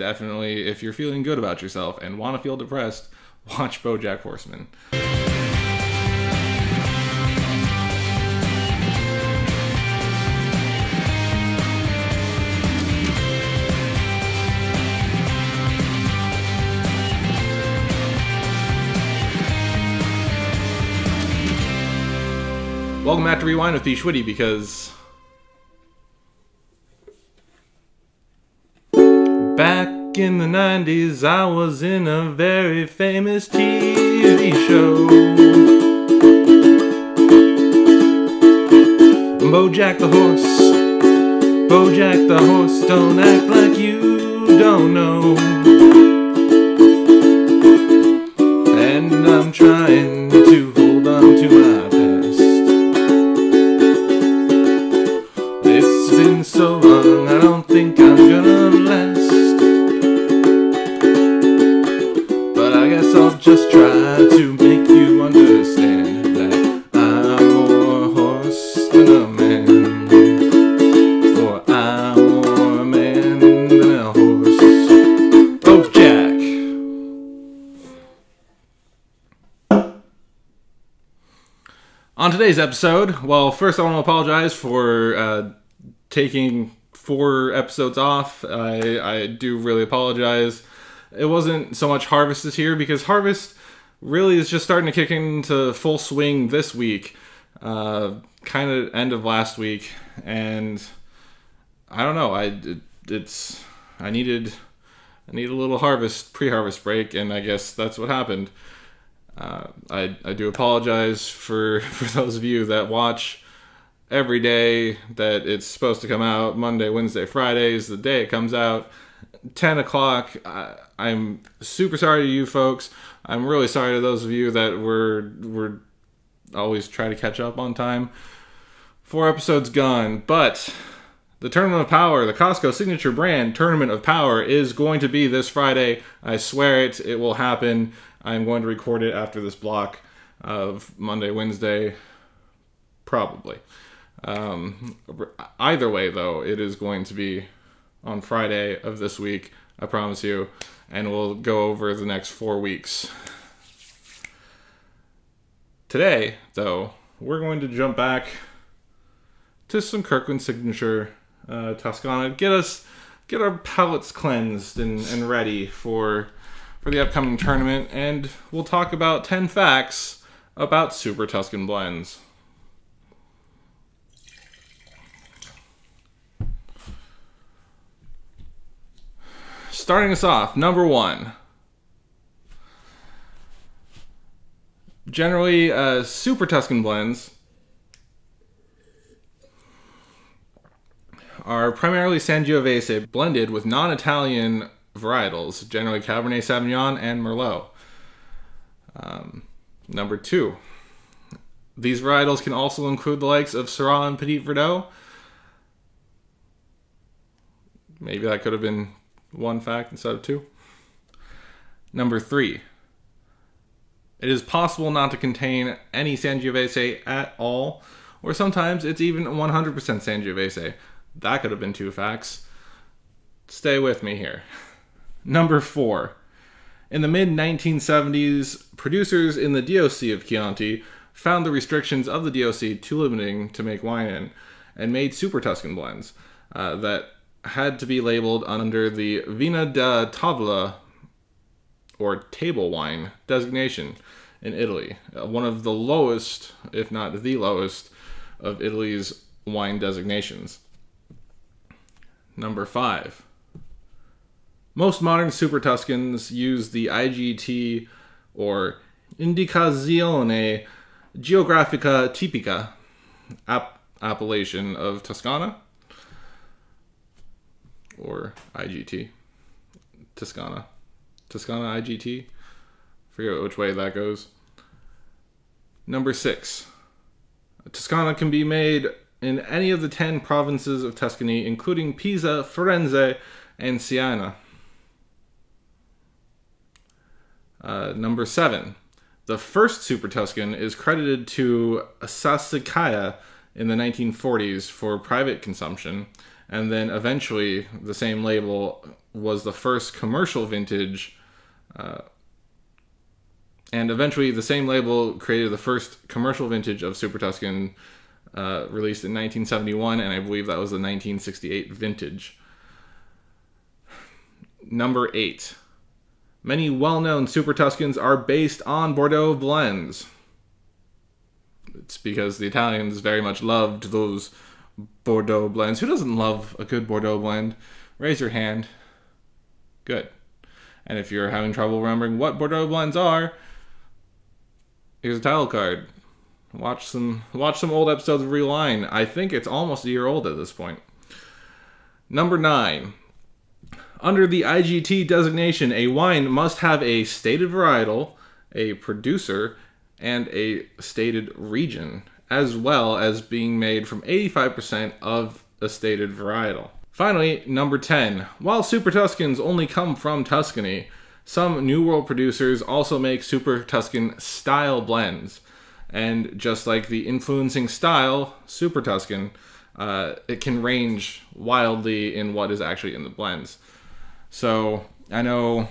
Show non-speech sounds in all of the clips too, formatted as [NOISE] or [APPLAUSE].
definitely, if you're feeling good about yourself and want to feel depressed, [LAUGHS] watch BoJack Horseman. Welcome back to Re:Wine with B. Schwitty because back in the 90s I was in a very famous TV show. Bojack the horse, Bojack the horse, don't act like you don't know. And I'm trying guess I'll just try to make you understand that I'm more horse than a man. Or I'm more man than a horse. Oh, Jack! On today's episode, well, first I want to apologize for uh, taking four episodes off. I, I do really apologize. It wasn't so much Harvest this year because Harvest really is just starting to kick into full swing this week, uh, kind of end of last week, and I don't know. I it, it's I needed I need a little harvest pre-harvest break, and I guess that's what happened. Uh, I I do apologize for [LAUGHS] for those of you that watch every day that it's supposed to come out Monday, Wednesday, Fridays, the day it comes out, 10 o'clock. I, I'm super sorry to you folks. I'm really sorry to those of you that were were always try to catch up on time. Four episodes gone, but the Tournament of Power, the Costco signature brand Tournament of Power, is going to be this Friday. I swear it. It will happen. I'm going to record it after this block of Monday, Wednesday, probably. Um, either way, though, it is going to be on Friday of this week. I promise you, and we'll go over the next four weeks. Today, though, we're going to jump back to some Kirkland signature uh, Toscana. Get us, get our palates cleansed and, and ready for for the upcoming tournament, and we'll talk about ten facts about Super Tuscan blends. Starting us off, number one. Generally, uh, Super Tuscan blends are primarily Sangiovese blended with non-Italian varietals, generally Cabernet Sauvignon and Merlot. Um, number two, these varietals can also include the likes of Syrah and Petit Verdot. Maybe that could have been one fact instead of two. Number three, it is possible not to contain any Sangiovese at all, or sometimes it's even 100% Sangiovese. That could have been two facts. Stay with me here. [LAUGHS] Number four. In the mid 1970s, producers in the DOC of Chianti found the restrictions of the DOC too limiting to make wine in and made Super Tuscan blends uh, that had to be labeled under the Vino da Tavola or table wine designation in Italy, uh, one of the lowest, if not the lowest, of Italy's wine designations. Number five. Most modern Super Tuscans use the IGT or Indicazione Geografica Tipica app- appellation of Toscana IGT. Toscana. Toscana IGT. Forget which way that goes. Number six. Toscana can be made in any of the 10 provinces of Tuscany, including Pisa, Firenze, and Siena. Uh, number seven. The first Super Tuscan is credited to Sassicaia in the 1940s for private consumption, and then eventually the same label was the first commercial vintage. Uh, and eventually, the same label created the first commercial vintage of Super Tuscan, uh, released in 1971, and I believe that was the 1968 vintage. Number eight. Many well known Super Tuscans are based on Bordeaux blends. It's because the Italians very much loved those Bordeaux blends. Who doesn't love a good Bordeaux blend? Raise your hand. Good. And if you're having trouble remembering what Bordeaux blends are, here's a title card. Watch some watch some old episodes of Re:Wine. I think it's almost a year old at this point. Number nine. Under the IGT designation, a wine must have a stated varietal, a producer, and a stated region, as well as being made from 85% of a stated varietal. Finally, number 10. While Super Tuscans only come from Tuscany, some New World producers also make Super Tuscan style blends. And just like the influencing style, Super Tuscan, uh, it can range wildly in what is actually in the blends. So I know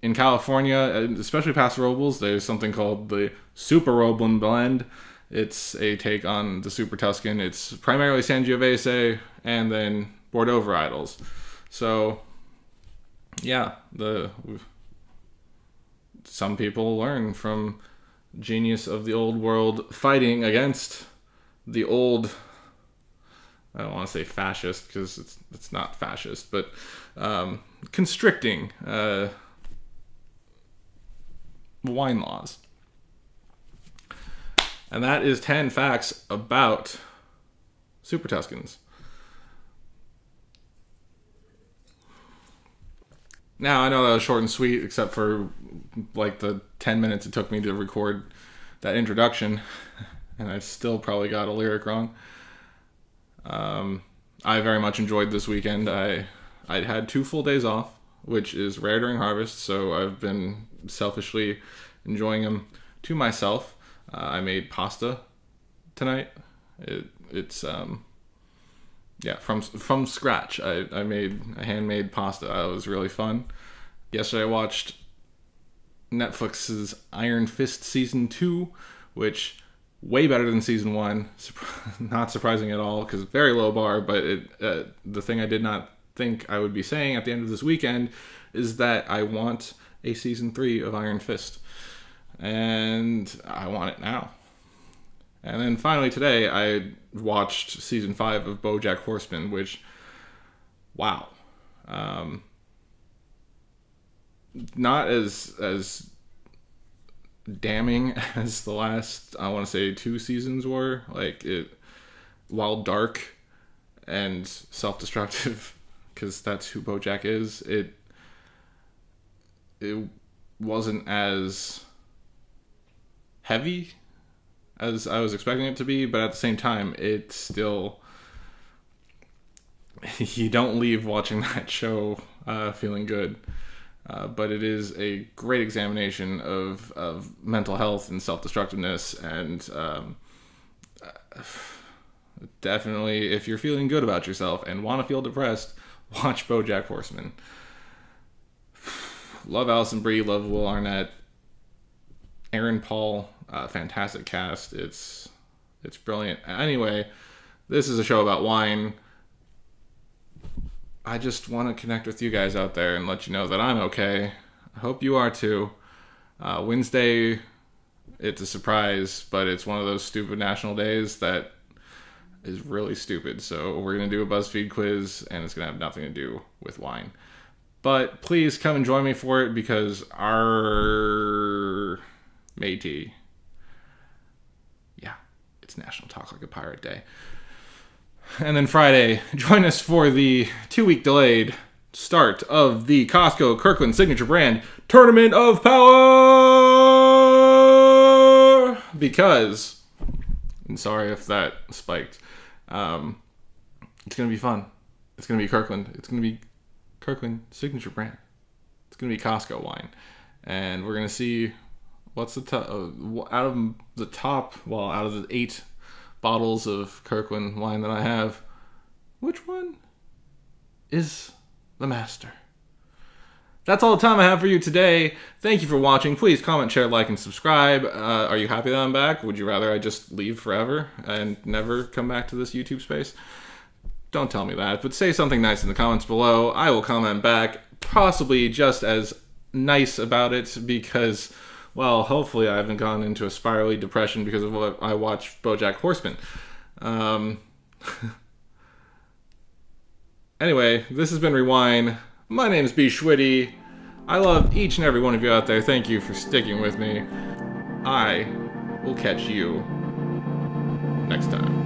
in California, especially Paso Robles, there's something called the Super Roblin blend. It's a take on the Super Tuscan. It's primarily Sangiovese and then Bordeaux varietals. So, yeah, the some people learn from genius of the old world fighting against the old I don't want to say fascist because it's it's not fascist, but um, constricting uh, wine laws. And that is 10 facts about Super Tuscans. Now, I know that was short and sweet, except for like the 10 minutes it took me to record that introduction, [LAUGHS] and I still probably got a lyric wrong. Um, I very much enjoyed this weekend. I I had two full days off, which is rare during harvest, so I've been selfishly enjoying them to myself. Uh, I made pasta tonight. It, it's um, yeah from from scratch. I, I made a handmade pasta. It was really fun. Yesterday I watched Netflix's Iron Fist season two, which way better than season one. [LAUGHS] not surprising at all because very low bar. But it, uh, the thing I did not think I would be saying at the end of this weekend is that I want a season three of Iron Fist, and I want it now. And then finally today, I watched season five of BoJack Horseman, which, wow, um, not as as damning [LAUGHS] as the last I want to say two seasons were. Like it, while dark and self-destructive, [LAUGHS] because that's who BoJack is. It it wasn't as heavy as I was expecting it to be, but at the same time, it still [LAUGHS] you don't leave watching [LAUGHS] that show uh, feeling good. Uh, but it is a great examination of, of mental health and self destructiveness. And um, [SIGHS] definitely, if you're feeling good about yourself and want to feel depressed, [LAUGHS] watch Bojack Horseman. [SIGHS] love Alison Brie, love Will Arnett, Aaron Paul, uh, fantastic cast. It's it's brilliant. Anyway, this is a show about wine. I just want to connect with you guys out there and let you know that I'm okay. I hope you are too. Uh, Wednesday, it's a surprise, but it's one of those stupid national days that is really stupid. So we're going to do a BuzzFeed quiz, and it's going to have nothing to do with wine. But please come and join me for it because our yeah, National Talk Like a Pirate Day. And then Friday, [LAUGHS] join us for the two week delayed start of the Costco Kirkland Signature Brand Tournament of Power! Because, I'm sorry if that spiked, um, it's going to be fun. It's going to be Kirkland. It's going to be Kirkland Signature Brand. It's going to be Costco wine. And we're going to see what's the top, uh, out of the top, well, out of the eight bottles of Kirkland wine that I have. Which one is the master. That's all the time I have for you today. Thank you for watching. Please comment, share, like, and subscribe. Uh, are you happy that I'm back? Would you rather I just leave forever and never come back to this YouTube space? Don't tell me that, but say something nice in the comments below. I will comment back, possibly just as nice about it because, well, hopefully I haven't gone into a spirally depression because of what I watched BoJack Horseman. Um, [LAUGHS] anyway, this has been Re:Wine. My name is B. Schwitty. I love each and every one of you out there. Thank you for sticking with me. I will catch you next time.